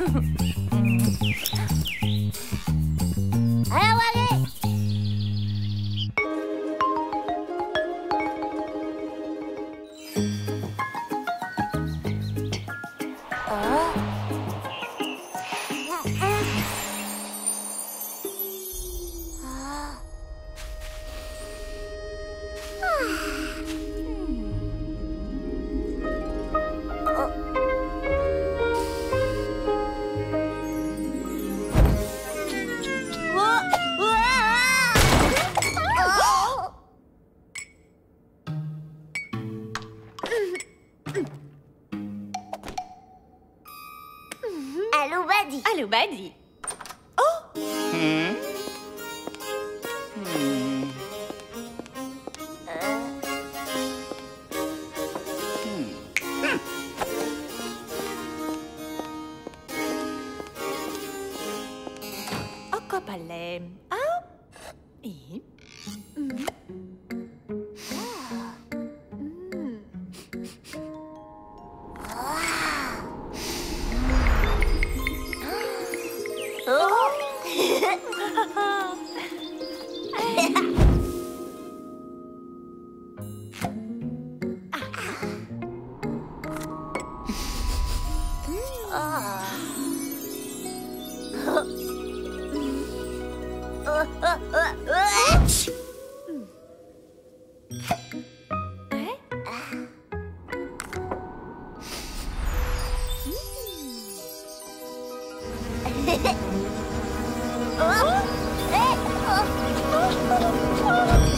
ああ Badi. Allô, Oh. Hmm. うわ Oh, oh, oh, oh, oh.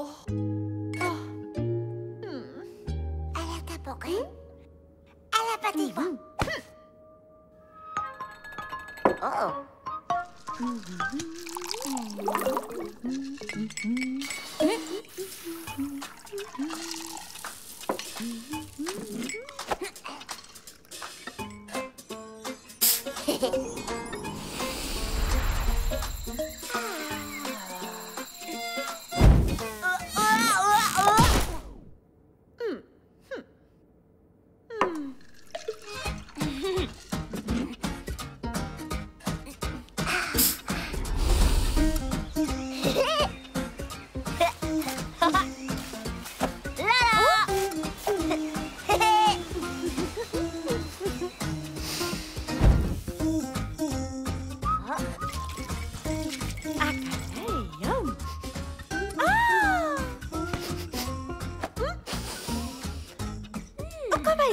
Oh. oh. Mm. Alla tapogé. Alla pativo.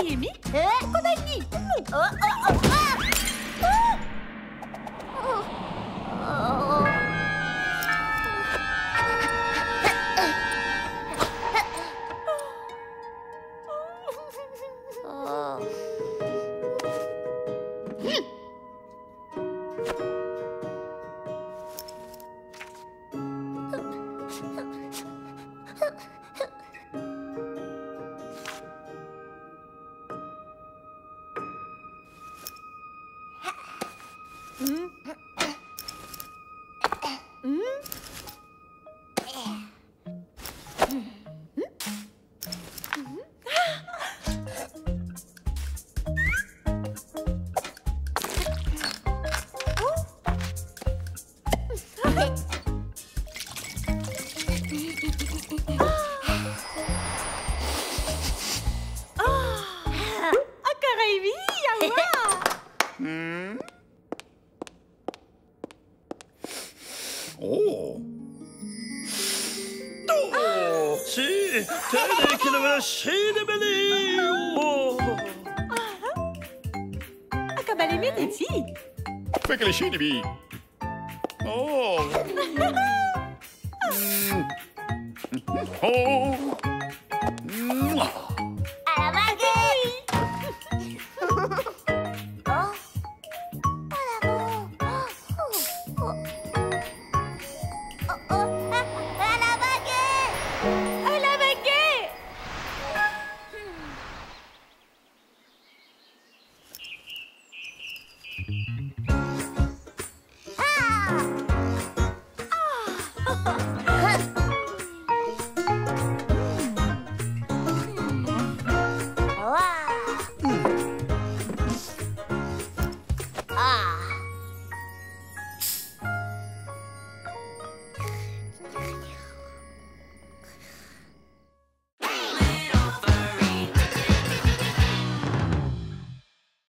Ako ba, 嗯。Sí, tiene que lo ver así de bellísimo. Acabé sí. Fue Oh.